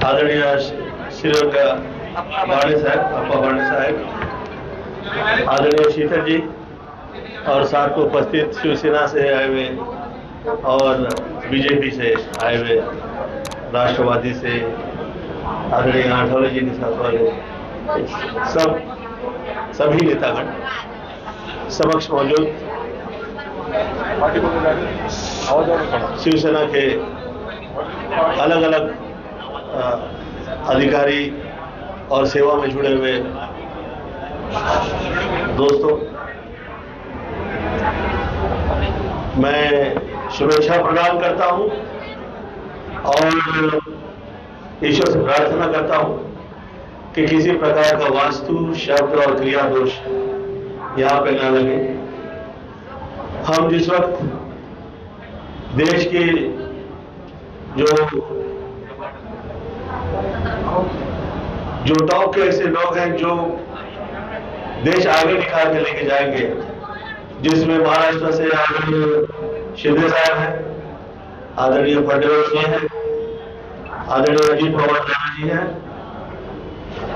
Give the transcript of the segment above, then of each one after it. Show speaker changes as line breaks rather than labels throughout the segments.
आदरणीय साहब, आदरणीय शीतल जी और साथ में उपस्थित शिवसेना से आए हुए और बीजेपी से आए हुए राष्ट्रवादी से आदरणीय आठवले जी के साथ वाले सब, सभी नेतागण समक्ष मौजूद। शिवसेना के अलग अलग अधिकारी और सेवा में जुड़े हुए दोस्तों, मैं शुभेच्छा प्रदान करता हूँ और ईश्वर से प्रार्थना करता हूँ कि किसी प्रकार का वास्तु, शब्द और क्रिया दोष यहाँ पे ना लगे। हम जिस वक्त देश की जो जो टॉप के ऐसे लोग हैं जो देश आगे निकाल के लेके जाएँगे, जिसमें महाराष्ट्र से आदरणीय शिंदे साहब हैं, आदरणीय फडणवीस जी हैं, आदरणीय अजीत पवार जी हैं,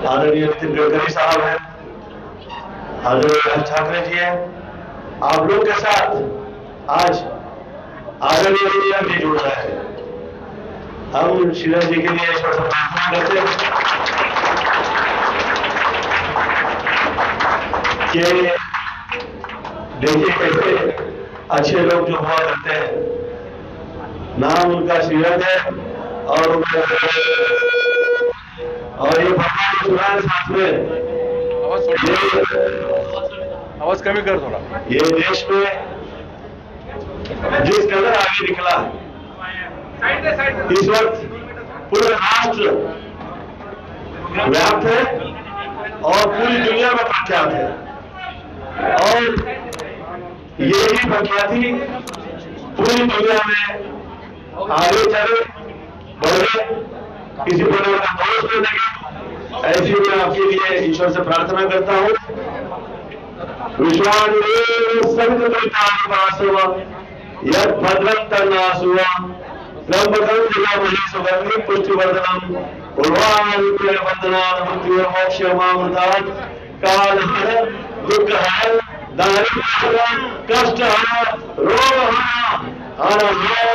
आदरणीय नितिन गडकरी साहब हैं, आदरणीय राज ठाकरे जी हैं, आप लोग के साथ आज आदरणीय इंडिया भी जुड़ रहा है। हम श्रीराम जी के लिए करते कि देखिए कैसे अच्छे लोग जो हुआ करते हैं। नाम उनका श्रीरंग है और और ये भगवान सुनाए साथ में।
आवाज़ कमी कर थोड़ा।
ये देश में जिस कदर आगे निकला है इस वक्त पूरे राष्ट्र व्याप्त है और पूरी दुनिया में प्रख्यात है। और ये ही प्रख्याति पूरी दुनिया में आगे चले, बढ़े, किसी प्रकार का दोष न लगे ऐसी मैं आपके लिए ईश्वर से प्रार्थना करता हूँ। विश्वासुव यद भद्रम तन्नासुव ब्रह्मकं जिलामहि सुगंधि पुष्टिवर्धनम उर्वाणुकुल वंदनान मृत्यु मोक्ष मामृतान काल हर दुख हर दारिद्र्य कष्ट हर रोग हर हर